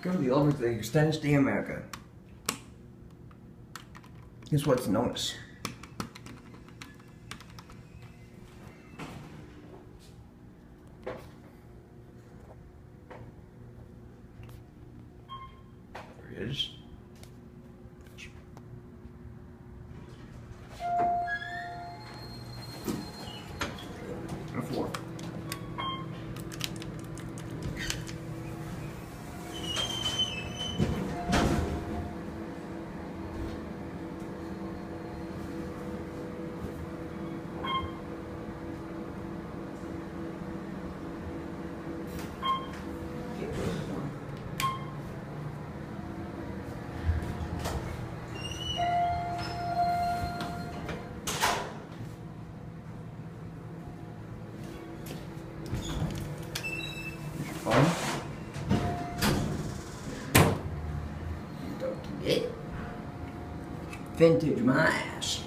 Go to the over to the extended stay America. Guess what's Otis? There it is. Four. phone. Vintage my ass.